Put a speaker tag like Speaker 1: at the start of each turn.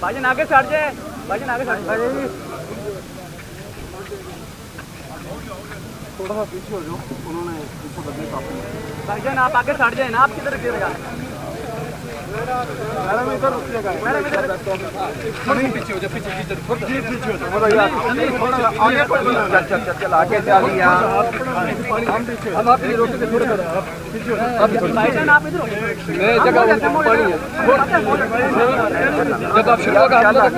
Speaker 1: भाईजान आगे से। हट जाए भाजन आगे से।
Speaker 2: थोड़ा सा पीछे हो जाओ उन्होंने
Speaker 1: भाईजान आप आगे से हट जाए ना आप किधर गिर रहे
Speaker 2: मैडम इधर
Speaker 1: मैडम इधर
Speaker 2: नहीं पीछे हो जाओ पीछे पीछे जी पीछे हो जाओ बोलो यार थोड़ा आगे पर चल चल चल चल आगे यार हम पीछे हम आप रोक के थोड़ा आप पीछे हो जाओ
Speaker 1: भाईजान आप इधर हो
Speaker 2: मैं जगह पानी है जब आप शुरू होगा